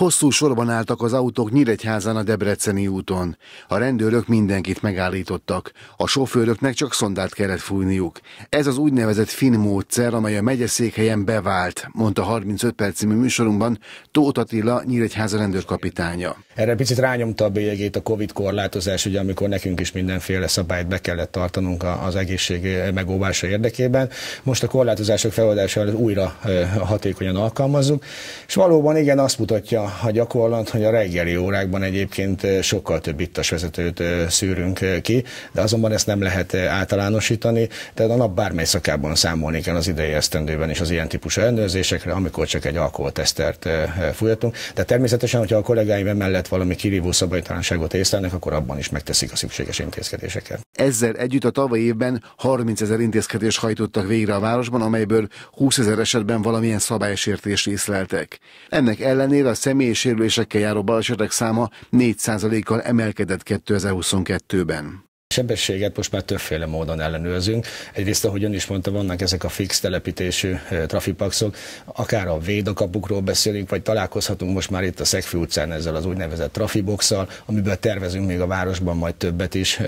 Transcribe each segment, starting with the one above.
Hosszú sorban álltak az autók Nyíregyházán a Debreceni úton. A rendőrök mindenkit megállítottak. A sofőröknek csak szondát kellett fújniuk. Ez az úgynevezett fin módszer, amely a megyeszékhelyen bevált, mondta 35 perc című műsorunkban Tóth Attila, Nyíregyháza rendőrkapitánya. Erre picit rányomta a bélyegét a Covid korlátozás, ugye, amikor nekünk is mindenféle szabályt be kellett tartanunk az egészség megóvása érdekében. Most a korlátozások feloldása újra hatékonyan alkalmazzuk, és valóban igen azt mutatja a gyakorlat, hogy a reggeli órákban egyébként sokkal több ittas vezetőt szűrünk ki, de azonban ezt nem lehet általánosítani, tehát a nap bármely szakában számolni kell az idei esztendőben is az ilyen típusú ellenőrzésekre, amikor csak egy alkoholtesztert fújhatunk. De természetesen, hogyha a kollégáim emellett valami kirívó szabálytalanságot észlelnek, akkor abban is megteszik a szükséges intézkedéseket. Ezzel együtt a tavalyi évben 30 ezer intézkedést hajtottak végre a városban, amelyből 20 ezer esetben valamilyen szabálysértést észleltek. Ennek ellenére a személyi sérülésekkel járó balesetek száma 4%-kal emelkedett 2022-ben. Sebességet most már többféle módon ellenőrzünk. Egyrészt, ahogy ön is mondta, vannak ezek a fix telepítésű trafipaxok, akár a védakapukról beszélünk, vagy találkozhatunk most már itt a Szegfű utcán ezzel az úgynevezett trafiboxal, amiből tervezünk még a városban majd többet is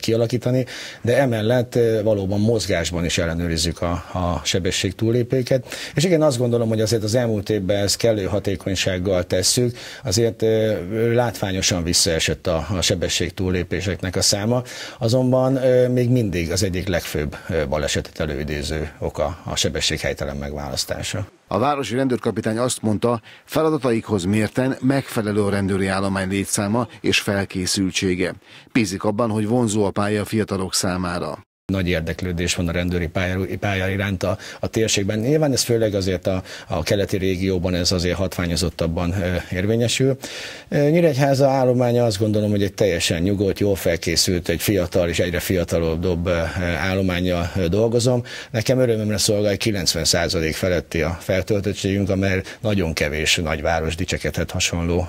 kialakítani, de emellett valóban mozgásban is ellenőrizzük a, a sebesség túlépéket. És igen, azt gondolom, hogy azért az elmúlt évben ezt kellő hatékonysággal tesszük, azért látványosan visszaesett a, a sebesség túlépéseknek a száma azonban még mindig az egyik legfőbb balesetet előidéző oka a sebesség helytelen megválasztása. A városi rendőrkapitány azt mondta, feladataikhoz mérten megfelelő a rendőri állomány létszáma és felkészültsége. Bízik abban, hogy vonzó a pálya a fiatalok számára nagy érdeklődés van a rendőri pálya, pálya iránt a, a térségben. Nyilván ez főleg azért a, a keleti régióban ez azért hatványozottabban érvényesül. Nyíregyháza állománya azt gondolom, hogy egy teljesen nyugodt, jól felkészült, egy fiatal és egyre fiatalabb állománya dolgozom. Nekem örömömre szolgál, 90% feletti a feltöltöttségünk, amely nagyon kevés nagyváros dicsekedhet hasonló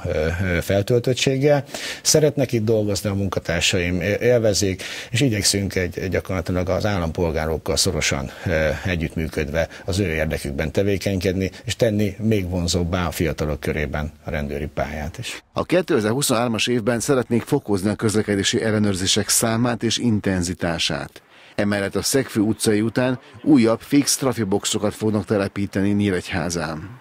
feltöltöttséggel. Szeretnek itt dolgozni a munkatársaim, élvezik, és igyekszünk egy gyakorlatilag gyakorlatilag az állampolgárokkal szorosan eh, együttműködve az ő érdekükben tevékenykedni, és tenni még vonzóbbá a fiatalok körében a rendőri pályát is. A 2023-as évben szeretnék fokozni a közlekedési ellenőrzések számát és intenzitását. Emellett a Szegfő utcai után újabb fix trafiboxokat fognak telepíteni Nyíregyházán.